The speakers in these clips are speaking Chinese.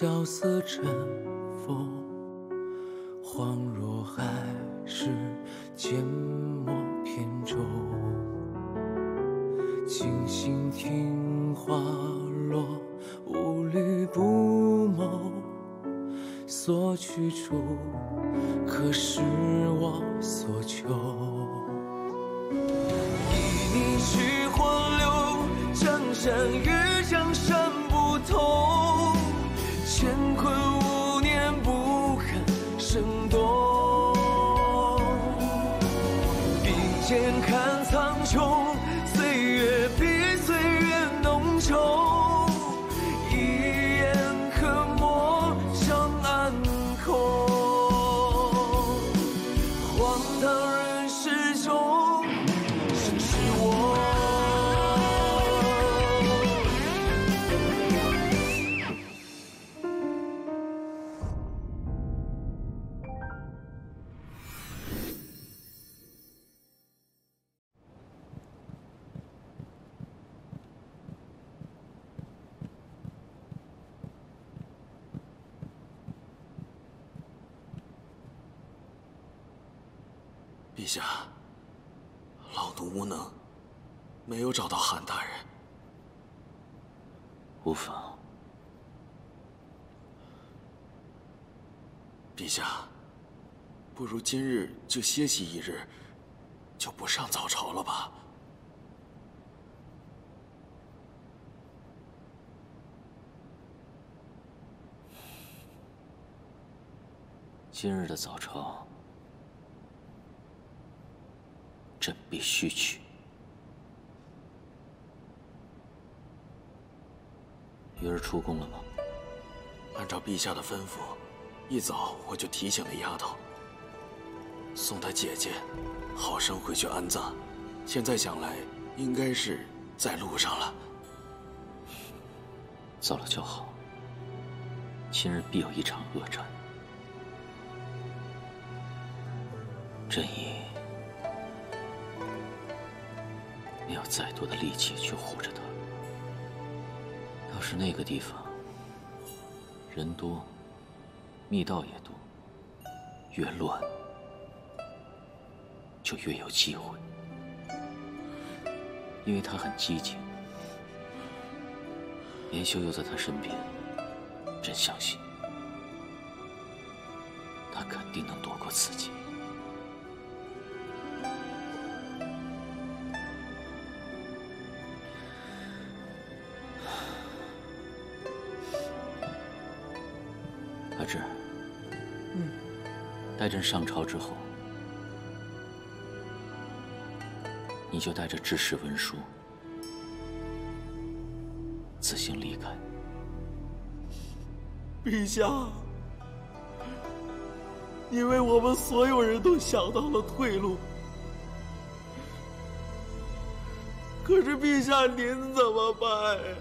萧瑟晨风陛下，老奴无能，没有找到韩大人。无妨，陛下，不如今日就歇息一日，就不上早朝了吧？今日的早朝，朕必须去。鱼儿出宫了吗？按照陛下的吩咐，一早我就提醒了丫头，送她姐姐好生回去安葬。现在想来，应该是在路上了。走了就好。今日必有一场恶战，朕已没有再多的力气去护着她。要是那个地方人多，密道也多，越乱就越有机会，因为他很机警。严修又在他身边，朕相信他肯定能躲过此劫。待朕上朝之后，你就带着制式文书自行离开。陛下，因为我们所有人都想到了退路，可是陛下您怎么办呀？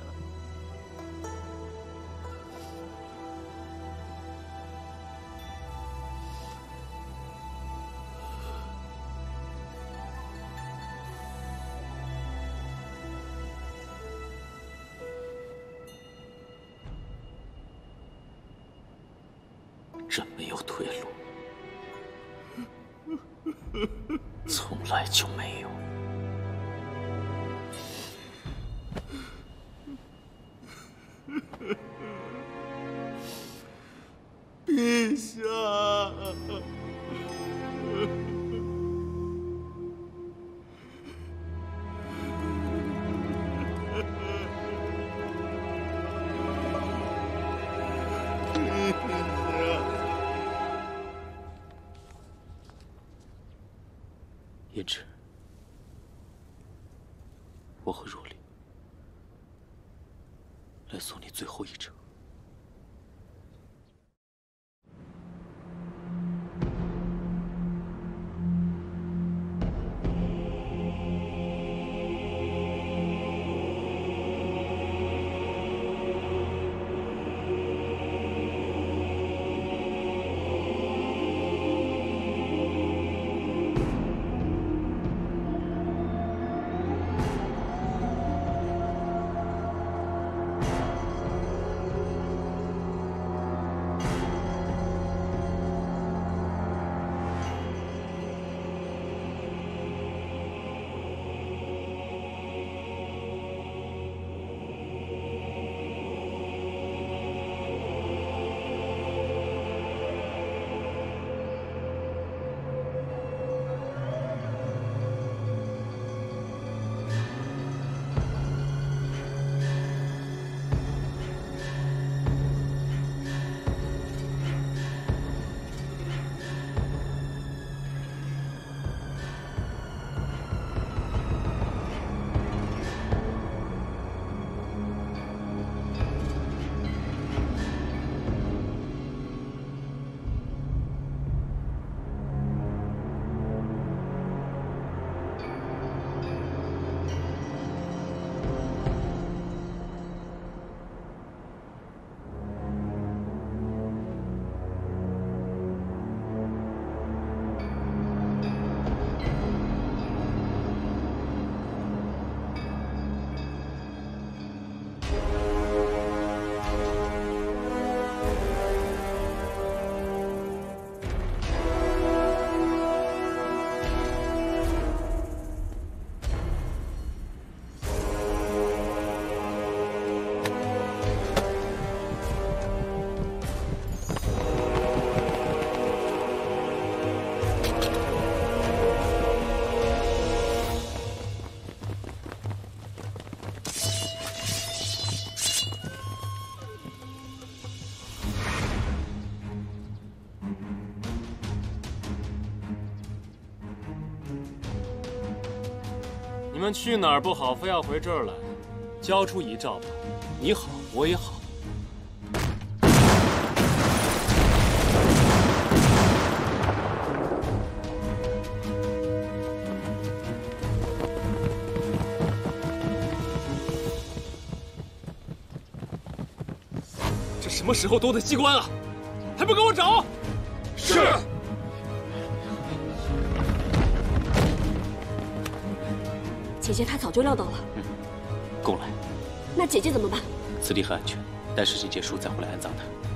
陛下，胭脂，我和若离来送你最后一程。去哪儿不好，非要回这儿来？交出遗诏吧，你好，我也好。这什么时候多的机关啊，还不给我找！是。姐姐她早就料到了。嗯，供来。那姐姐怎么办？此地很安全，待事情结束再回来安葬她。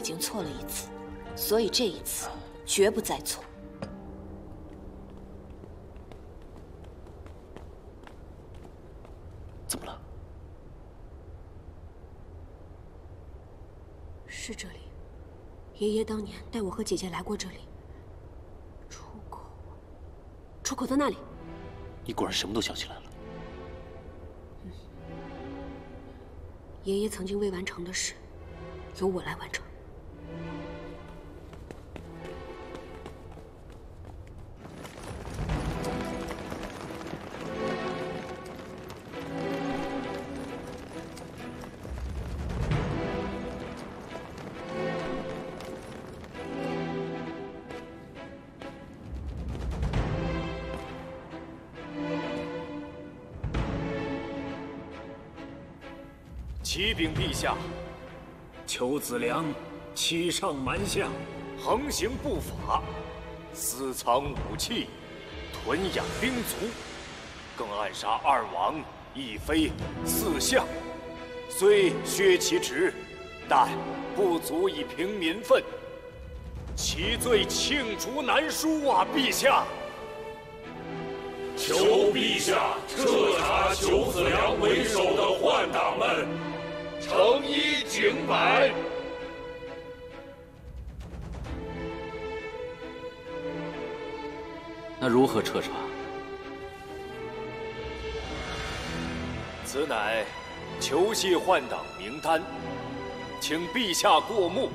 已经错了一次，所以这一次绝不再错。怎么了？是这里，爷爷当年带我和姐姐来过这里。出口，出口在那里。你果然什么都想起来了。爷爷曾经未完成的事。由我来完成。下。裘子良欺上瞒下，横行不法，私藏武器，屯养兵卒，更暗杀二王、一妃、四相。虽削其职，但不足以平民愤，其罪罄竹难书啊！陛下，求陛下彻查裘子良为首的宦党们。诚衣警百。那如何彻查？此乃囚系换党名单，请陛下过目。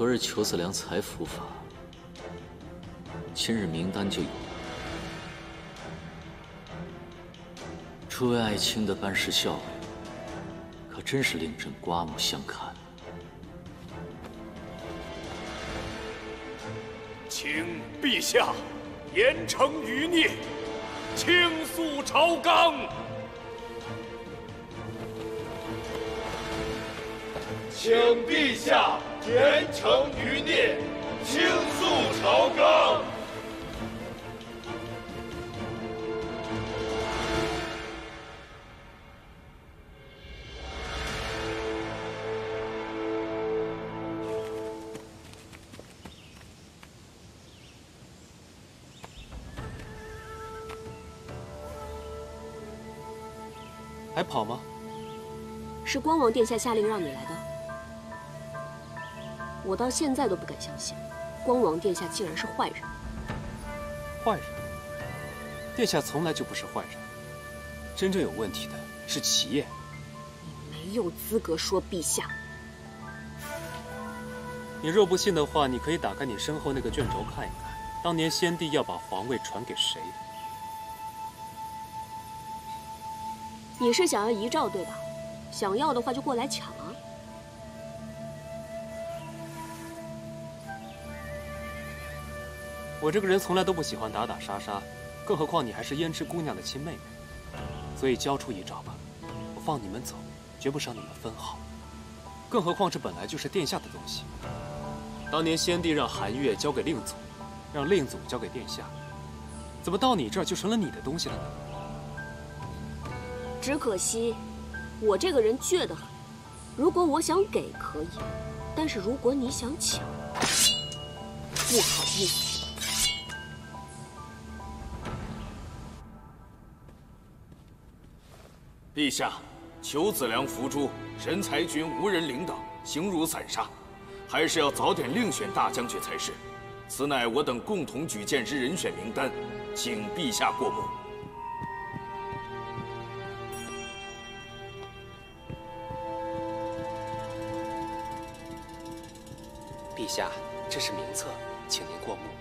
昨日裘子良才伏法，今日名单就有了。诸位爱卿的办事效率，可真是令朕刮目相看。请陛下严惩余孽，倾诉朝纲。请陛下。严惩余孽，倾诉朝纲。还跑吗？是光王殿下下令让你来的。我到现在都不敢相信，光王殿下竟然是坏人。坏人？殿下从来就不是坏人，真正有问题的是齐烨。你没有资格说陛下。你若不信的话，你可以打开你身后那个卷轴看一看，当年先帝要把皇位传给谁？你是想要遗诏对吧？想要的话就过来抢我这个人从来都不喜欢打打杀杀，更何况你还是胭脂姑娘的亲妹妹，所以交出一招吧，我放你们走，绝不伤你们分毫。更何况这本来就是殿下的东西。当年先帝让韩月交给令祖，让令祖交给殿下，怎么到你这儿就成了你的东西了呢？只可惜，我这个人倔得很。如果我想给可以，但是如果你想抢，不好意思。陛下，裘子良伏诛，神才军无人领导，形如散沙。还是要早点另选大将军才是。此乃我等共同举荐之人选名单，请陛下过目。陛下，这是名册，请您过目。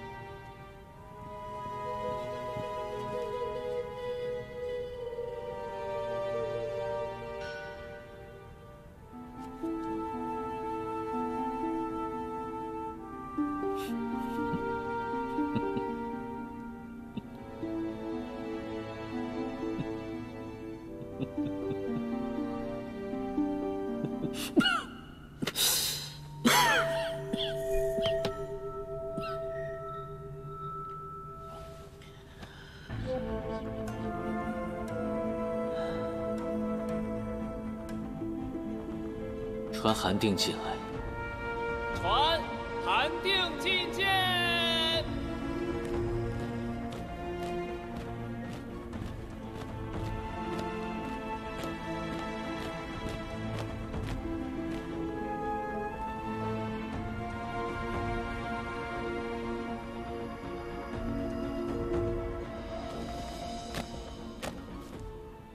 定进来。传韩定觐见。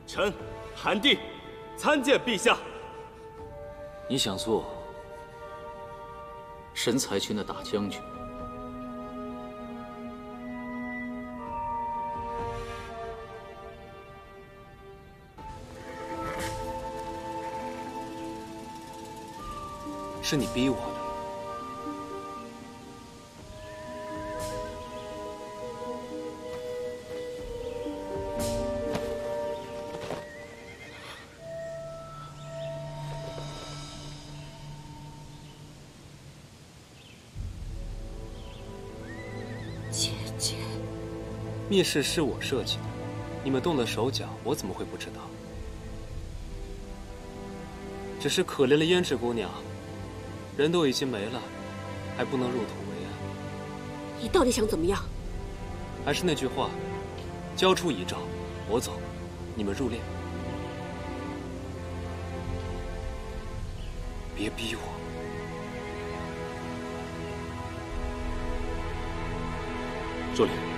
臣韩定参见陛下。你想做神才军的大将军？是你逼我密室是我设计的，你们动了手脚，我怎么会不知道？只是可怜了胭脂姑娘，人都已经没了，还不能入土为安。你到底想怎么样？还是那句话，交出遗诏，我走，你们入殓。别逼我。入殓。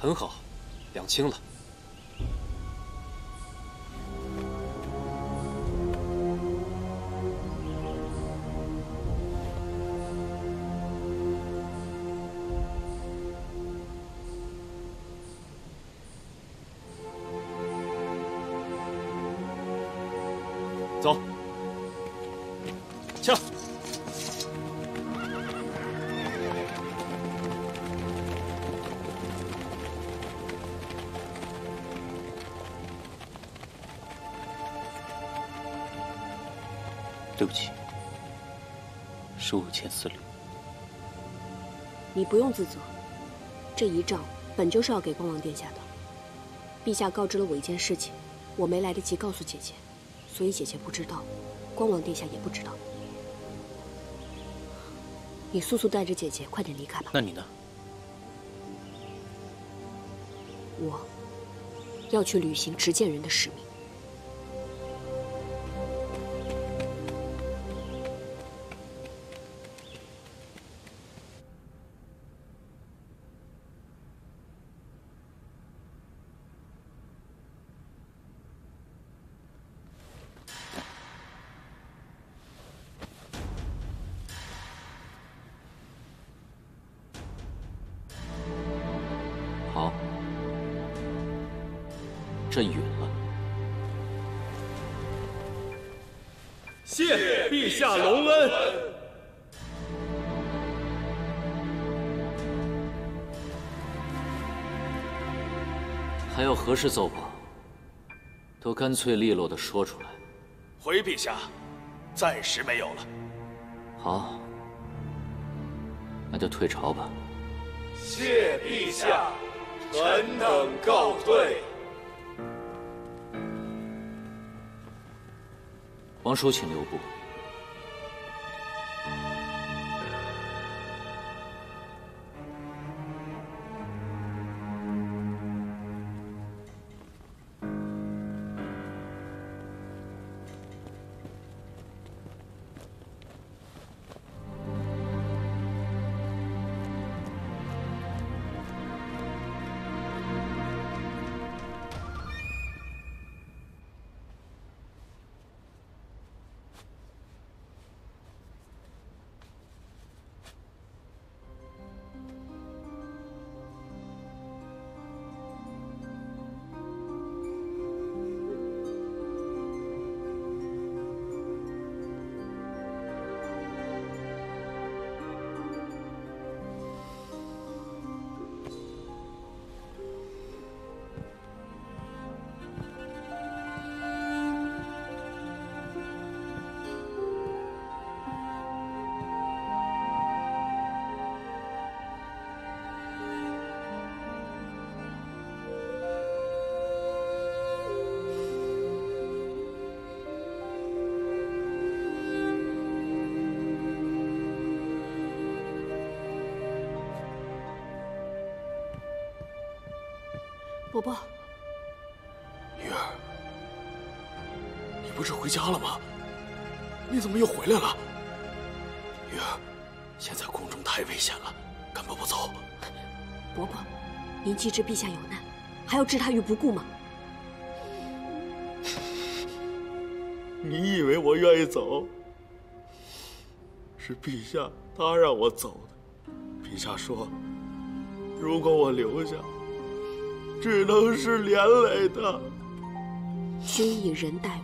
很好，两清了。恕我欠思虑。你不用自责，这遗诏本就是要给光王殿下的。陛下告知了我一件事情，我没来得及告诉姐姐，所以姐姐不知道，光王殿下也不知道。你速速带着姐姐快点离开吧。那你呢？我要去履行执剑人的使命。朕允了。谢陛下隆恩。还有何事奏报？都干脆利落的说出来。回陛下，暂时没有了。好，那就退朝吧。谢陛下，臣等告退。王叔，请留步。伯伯，玉儿，你不是回家了吗？你怎么又回来了？玉儿，现在宫中太危险了，根本不走。伯伯，您既知陛下有难，还要置他于不顾吗？你以为我愿意走？是陛下他让我走的。陛下说，如果我留下，只能是连累他。君以仁待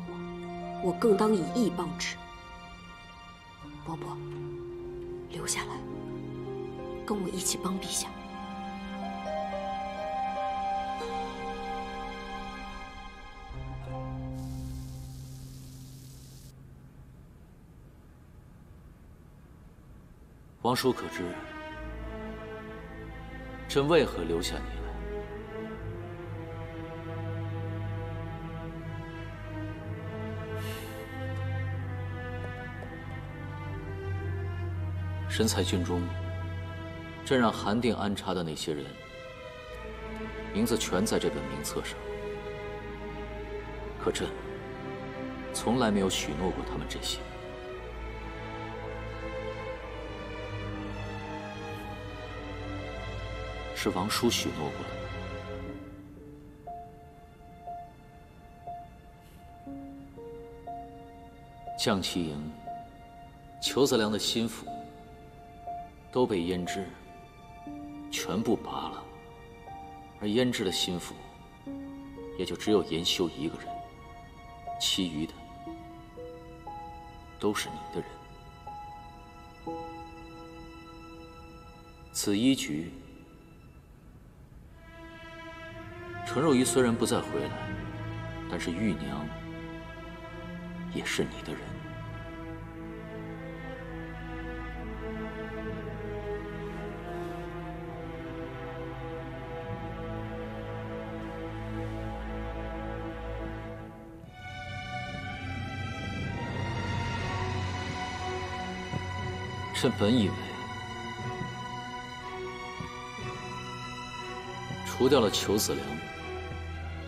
我，我更当以义报之。伯伯，留下来，跟我一起帮陛下。王叔可知，朕为何留下你神才军中，朕让韩定安插的那些人，名字全在这本名册上。可朕从来没有许诺过他们这些。是王叔许诺过的。将旗营、裘子良的心腹都被胭脂全部拔了，而胭脂的心腹也就只有严修一个人，其余的都是你的人。此一局。纯肉鱼虽然不再回来，但是玉娘也是你的人。朕本以为，除掉了裘子良，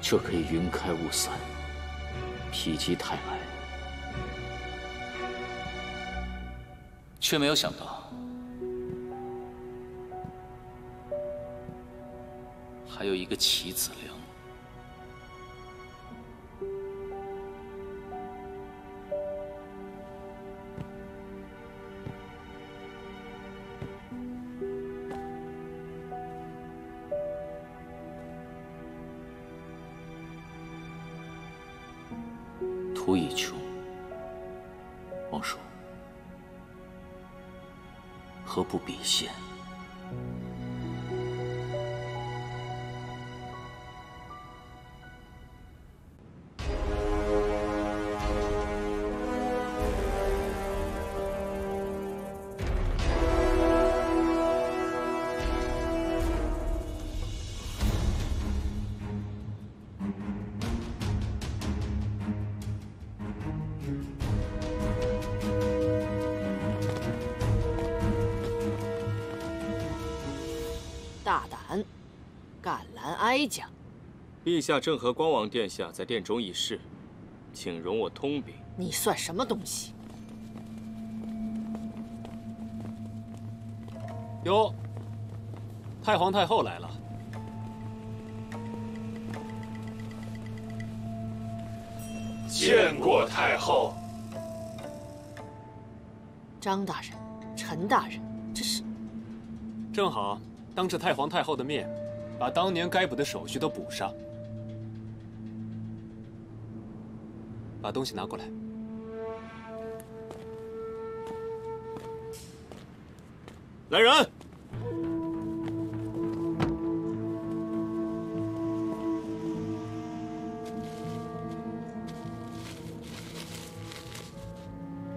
就可以云开雾散，否极泰来，却没有想到，还有一个齐子良。大胆，敢拦哀家！陛下正和光王殿下在殿中议事，请容我通禀。你算什么东西？哟，太皇太后来了。见过太后。张大人，陈大人，这是正好当着太皇太后的面，把当年该补的手续都补上。把东西拿过来。来人！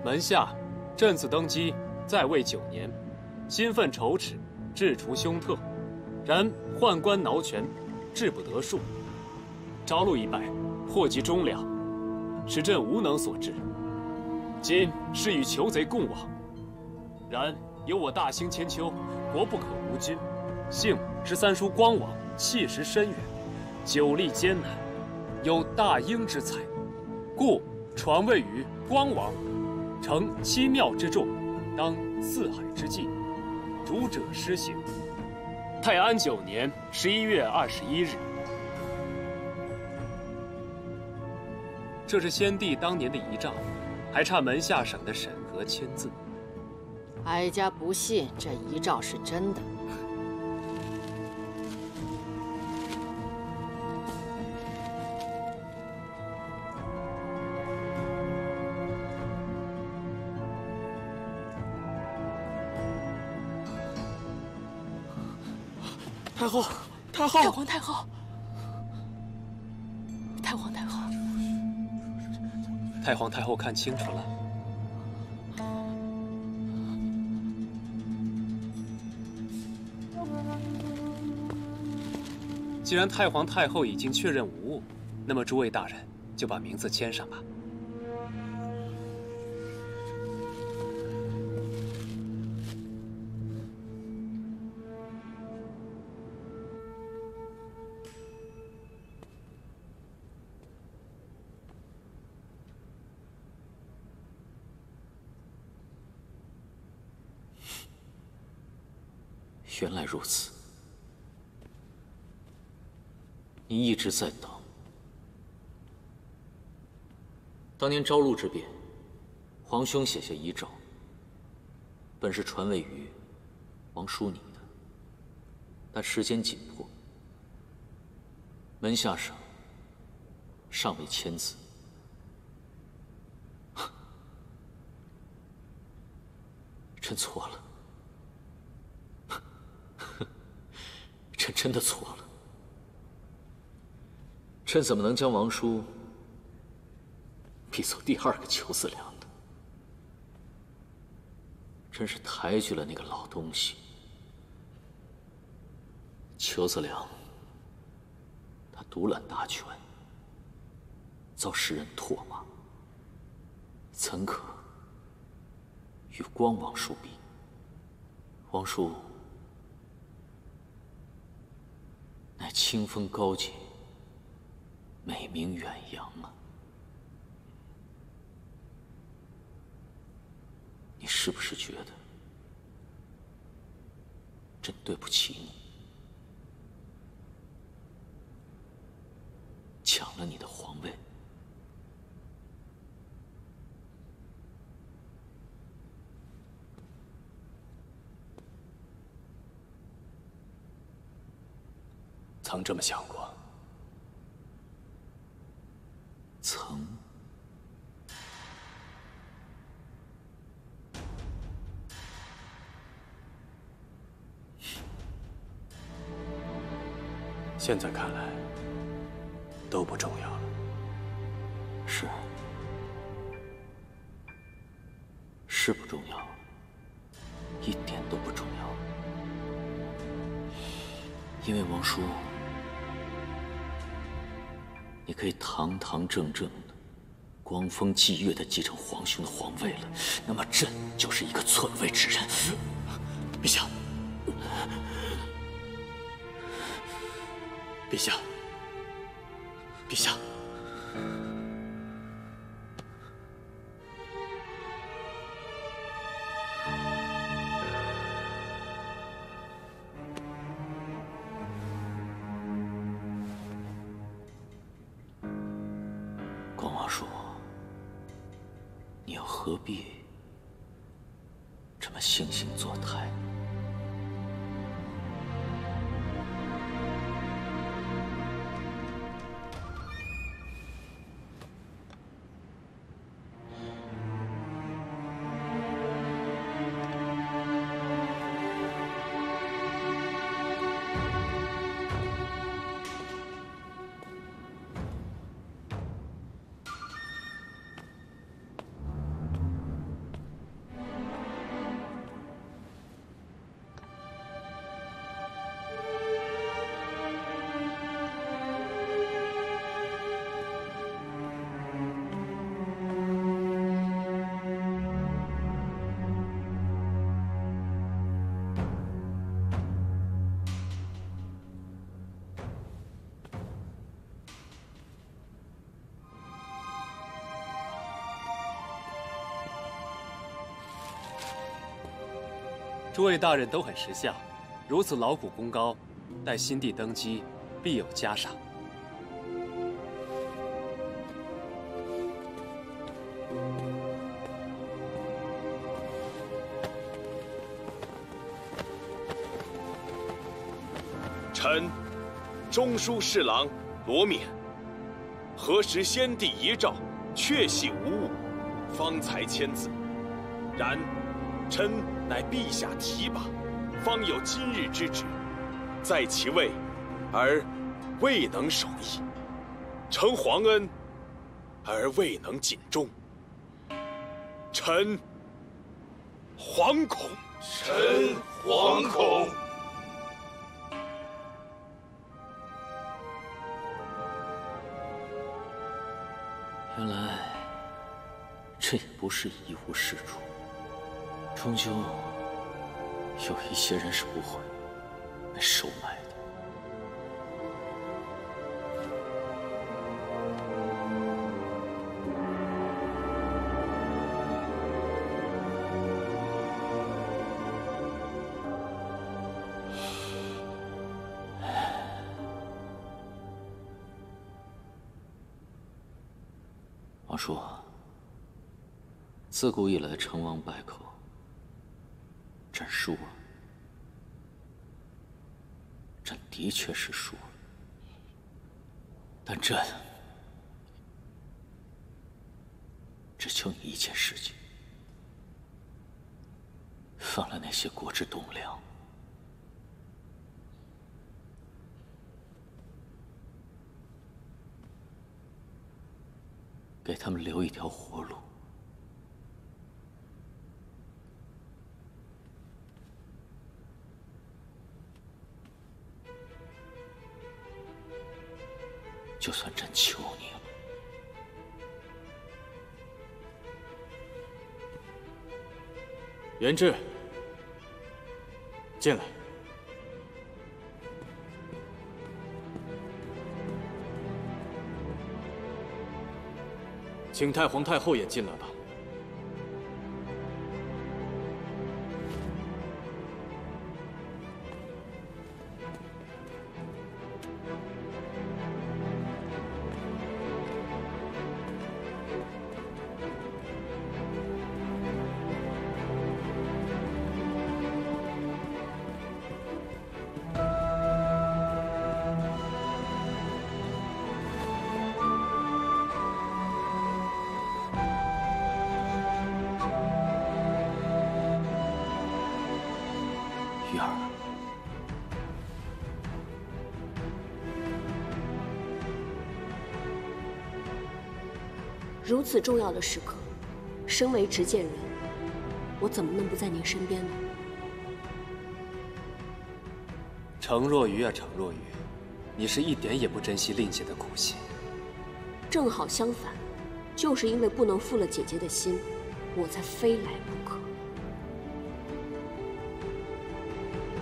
门下，朕自登基在位九年，心愤仇耻，治除凶特，然宦官挠权，治不得数，朝露一败，祸及忠良，使朕无能所致。今是与囚贼共往，然有我大兴千秋，国不可无君。幸是三叔光王气识深远，久历艰难，有大英之才，故传位于光王。成七庙之众，当四海之计，读者施行。泰安九年十一月二十一日，这是先帝当年的遗诏，还差门下省的审核签字。哀家不信这遗诏是真的。太后，太后，太皇太后，太皇太后，太皇太后看清楚了。既然太皇太后已经确认无误，那么诸位大人就把名字签上吧。如此，你一直在等。当年朝露之变，皇兄写下遗诏，本是传位于王叔你的，但时间紧迫，门下省尚未签字。朕错了。朕真的错了，朕怎么能将王叔比作第二个裘子良呢？真是抬举了那个老东西。裘子良，他独揽大权，遭世人唾骂，怎可与光王叔比？王叔乃清风高洁，美名远扬啊！你是不是觉得朕对不起你，抢了你的皇位？曾这么想过，曾。现在看来，都不重要了。是，是不重要，一点都不重要。因为王叔，你可以堂堂正正的、光风霁月的继承皇兄的皇位了，那么朕就是一个篡位之人。陛下。陛下，陛下，诸位大人都很识相，如此劳苦功高，待新帝登基，必有嘉赏。臣，中书侍郎罗冕，核实先帝遗诏，确系无误，方才签字。然，臣。乃陛下提拔，方有今日之职，在其位，而未能守义；承皇恩，而未能尽忠。臣惶恐，臣惶恐。原来这也不是一无是处。终究有一些人是不会被收买的。王叔，自古以来，成王败寇。输了，朕的确是输了，但朕只求你一件事情：放了那些国之栋梁，给他们留一条活路。就算朕求你了，元志，进来。请太皇太后也进来吧。如此重要的时刻，身为执剑人，我怎么能不在您身边呢？程若愚啊，程若愚，你是一点也不珍惜令姐的苦心。正好相反，就是因为不能负了姐姐的心，我才非来不可。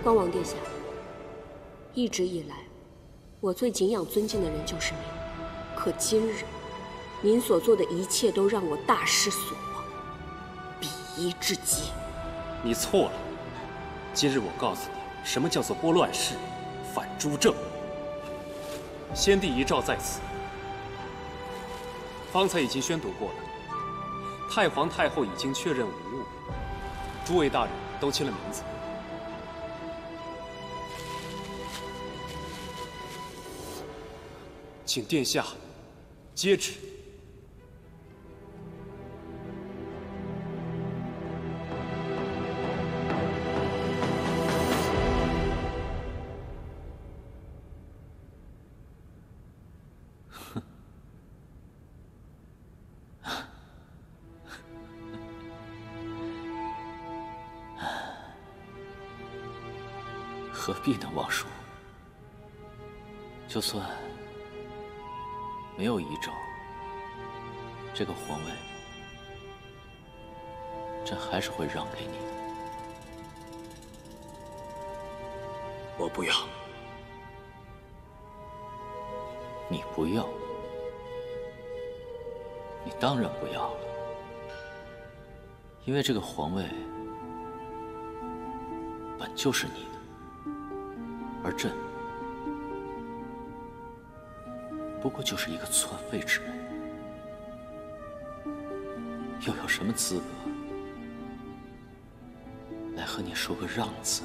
光王殿下，一直以来，我最敬仰尊敬的人就是您。可今日，您所做的一切都让我大失所望，鄙夷至极。你错了。今日我告诉你，什么叫做拨乱世，反诸正。先帝遗诏在此，方才已经宣读过了。太皇太后已经确认无误，诸位大人都签了名字。请殿下接旨。因为这个皇位本就是你的，而朕不过就是一个篡位之人，又有什么资格来和你说个让字？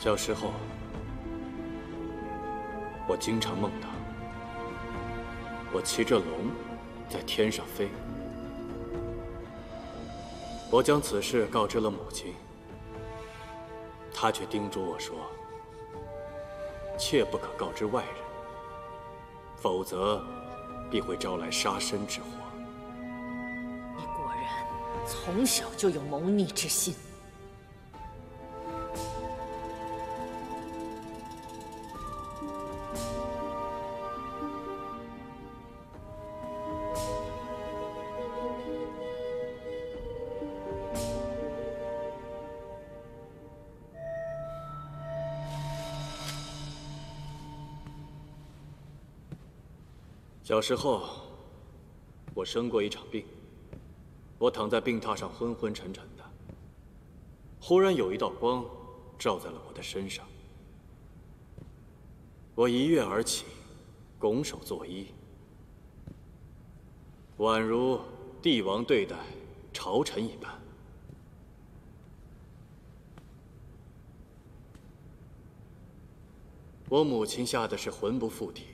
小时候，我经常梦到我骑着龙在天上飞。我将此事告知了母亲，她却叮嘱我说：“切不可告知外人，否则必会招来杀身之祸。”你果然从小就有谋逆之心。小时候，我生过一场病。我躺在病榻上昏昏沉沉的，忽然有一道光照在了我的身上。我一跃而起，拱手作揖，宛如帝王对待朝臣一般。我母亲吓得是魂不附体。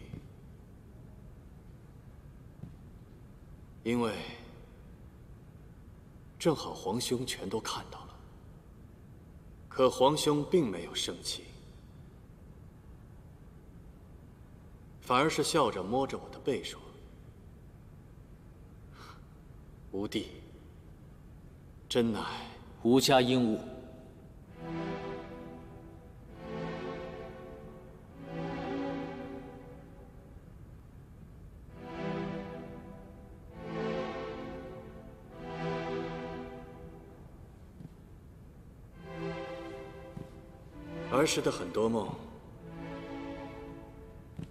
因为正好皇兄全都看到了。可皇兄并没有生气，反而是笑着摸着我的背说：“吾弟，真乃吾家鹦鹉。”儿时的很多梦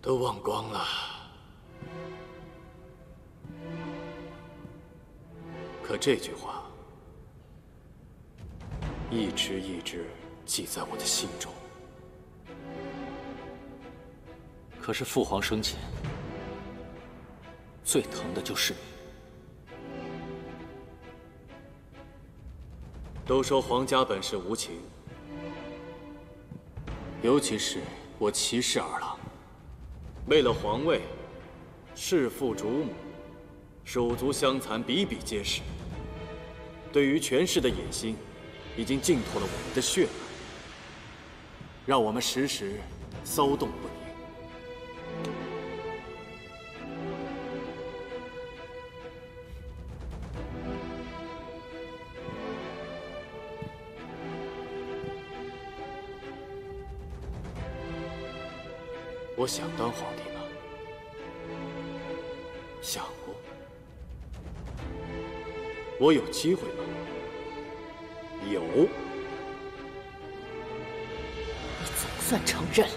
都忘光了，可这句话一直一直记在我的心中。可是父皇生前最疼的就是你。都说皇家本是无情。尤其是我齐氏二郎，为了皇位，弑父逐母，手足相残比比皆是。对于权势的野心，已经浸透了我们的血脉，让我们时时骚动不已。我想当皇帝吗？想过。我有机会吗？有。你总算承认了。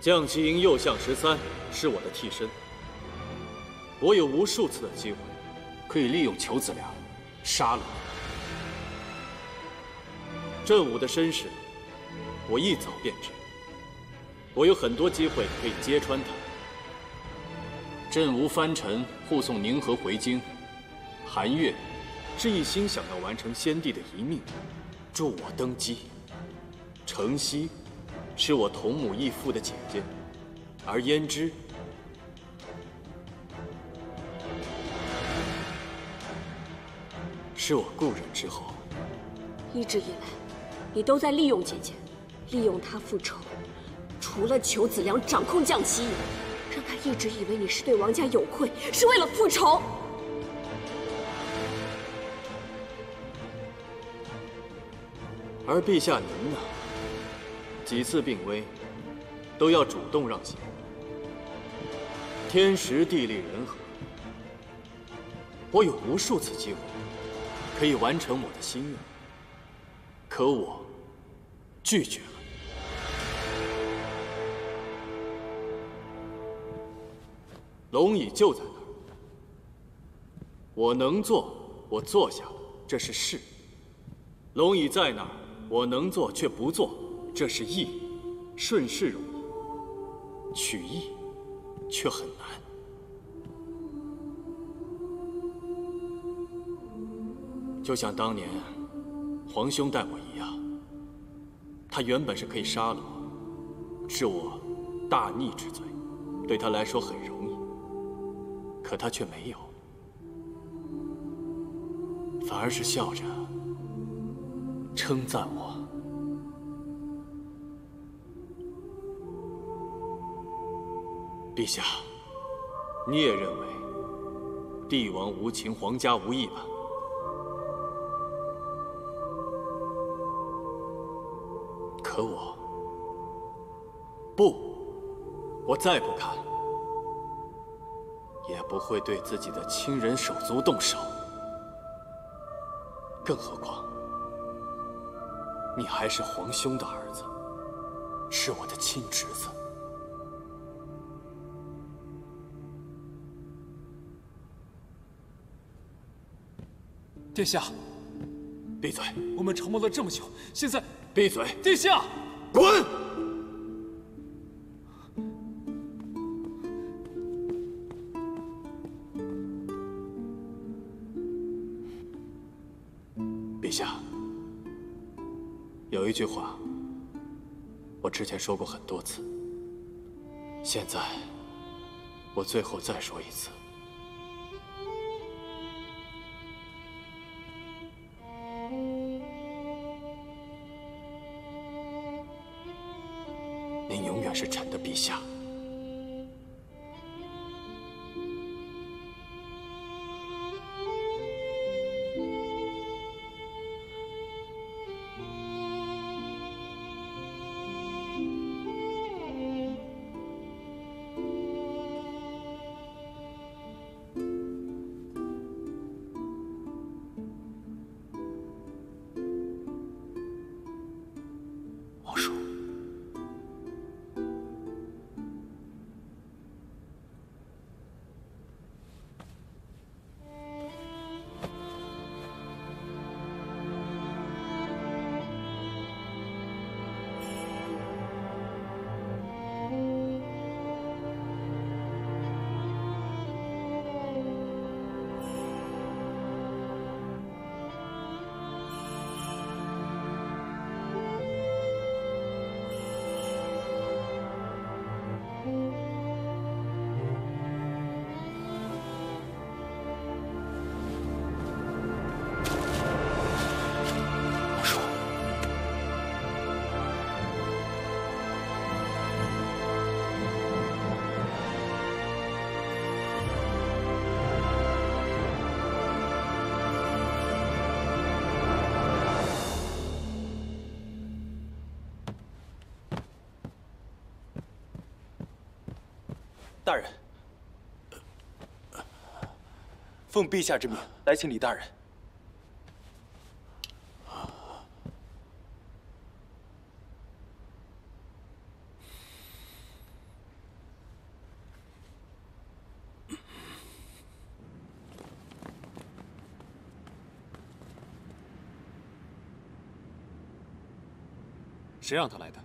将其营右相十三是我的替身。我有无数次的机会，可以利用裘子良杀了你。振武的身世，我一早便知。我有很多机会可以揭穿他。振武藩臣护送宁和回京，韩岳是一心想要完成先帝的遗命，助我登基。程曦是我同母异父的姐姐，而胭脂是我故人之后。一直以来。你都在利用姐姐，利用她复仇。除了求子良掌控将旗营，让他一直以为你是对王家有愧，是为了复仇。而陛下您呢？几次病危，都要主动让贤。天时地利人和，我有无数次机会可以完成我的心愿，可我。拒绝了。龙椅就在那儿，我能坐，我坐下了，这是势；龙椅在那儿，我能坐却不坐，这是义。顺势容易，取义却很难。就像当年皇兄待我。他原本是可以杀了我，治我大逆之罪，对他来说很容易。可他却没有，反而是笑着称赞我。陛下，你也认为帝王无情，皇家无义吧？可我不，我再不看，也不会对自己的亲人手足动手。更何况，你还是皇兄的儿子，是我的亲侄子。殿下，闭嘴！我们筹谋了这么久，现在。闭嘴。殿下滚！陛下有一句话我之前说过很多次现在我最后再说一次。奉陛下之命来请李大人。谁让他来的？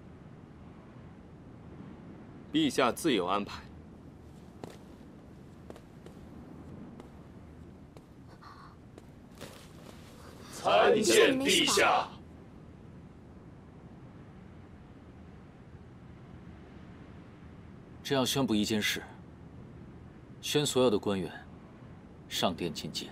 陛下自有安排。参见陛下朕要宣布一件事宣所有的官员上殿觐见